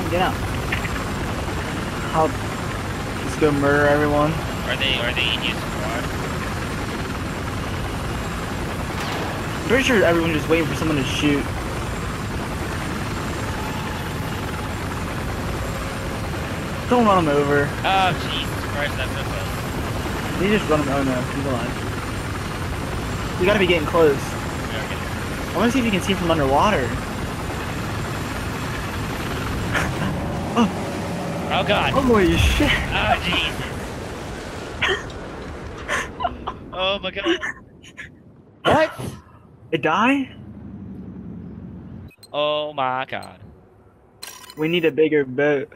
Come on, get out. I'll just go murder everyone. Are they are they in your squad? I'm pretty sure everyone's just waiting for someone to shoot. Don't run him over. Oh Jesus Christ, that's so close. You just run him. Oh no, he's alive. You gotta be getting close. We are I wanna see if you can see from underwater. Oh God. Oh, Holy shit! Ah, oh Jesus. oh my God. What? It die? Oh my God. We need a bigger boat.